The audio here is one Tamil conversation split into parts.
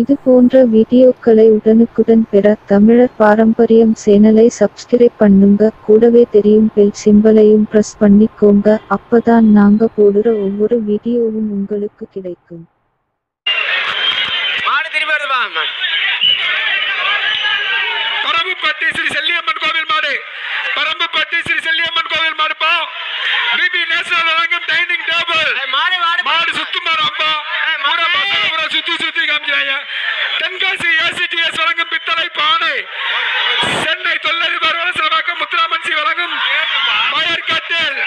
இது போன்ற வீடியோக்களை உடனுக்குடன் பெற தமிழர் பாரம்பரியம் சேனலை சப்ஸ்கிரைப் பண்ணுங்க. கூடவே தெரியும் பெல் சிம்பலையும் பிரஸ் பண்ணிக்கோங்க. அப்பதான் நாங்க போடுற ஒவ்வொரு வீடியோவும் உங்களுக்கு கிடைக்கும். பரம்புப்பட்டி ஸ்ரீ செல்லியம்மன் கோவில் மாடு. பரம்புப்பட்டி ஸ்ரீ செல்லியம்மன் கோவில் மாடுப்பா. பிபி நேஷனல் வழங்கும் டைனிங் டேபிள். மாடு மாடு. மாடு தென்காசி ஏசிடிஎஸ் வழங்கும் பித்தளை பானை சென்னை தொழிலதிபர் வலசலமாக்கம் முத்துராமன்சி வழங்கும் மயர் கட்டில்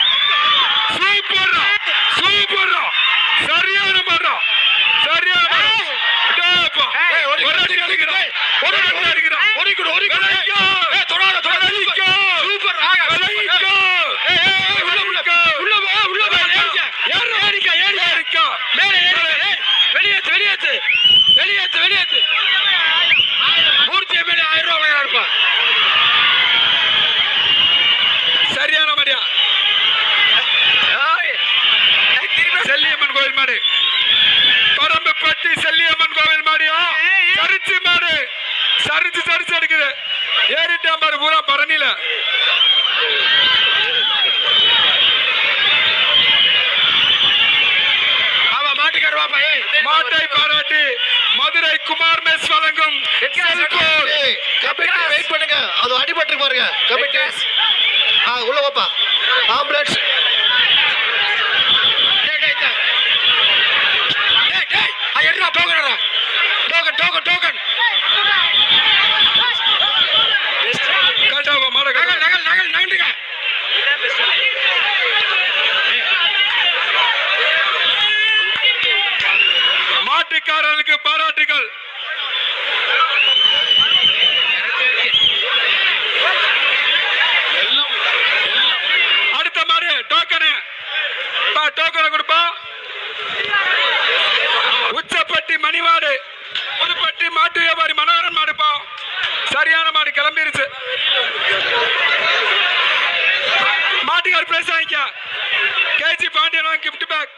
சூப்பர் சூப்பர் சரியான மரம் சரியான மரம் டேப்பா. ஏய், ஒரு ஒரு அடி அடிக்கிறான். ஒரு அடி அடிக்கிறான். விளைக்கோ. விளைக்கோ. விளைக்கோ. விளைக்கோ. ஏறு. ஏறிக்கோ. வெளியேத்து வெளியேத்து. வெளியேத்து வெளியேத்து. மூர்த்தி எம்எல்ஏ ஆயிரம் ரூபாய் வாங்கினா சரியான மரியா. செல்லியம்மன் கோவில் மாடு. பரம்பப்பட்டி செல்லியம்மன் கோவில் மாடியா? சரிச்சு மாடு. சரிச்சு சரிச்சு எடுக்குது ஏறிட்டா மாடு பூரா பரணில ஆமா மாட்டுக்கார வாப்பா ஏய் மாட்டை பாராட்டி மதுரை குமார் மெஸ் வழங்கும். கமிட்டி வெயிட் பண்ணுங்க. அது அடிபட்டு பாருங்க. கமிட்டி. ஆ உள்ள வாப்பா. Ambulance token token token. கட்சிக்காரர்களுக்கு பாராட்டுகள். அடுத்த மாதிரி டோக்கனு டோக்கனை கொடுப்பா. உச்சப்பட்டி மணிவாடு. புதுப்பட்டி மாட்டு வியாபாரி மனோகரன் மாடுப்பா சரியான மாடு கிளம்பிருச்சு. மாட்டுக்கார் பிளேஸ் வாங்கிக்க. KG Pandian gift pack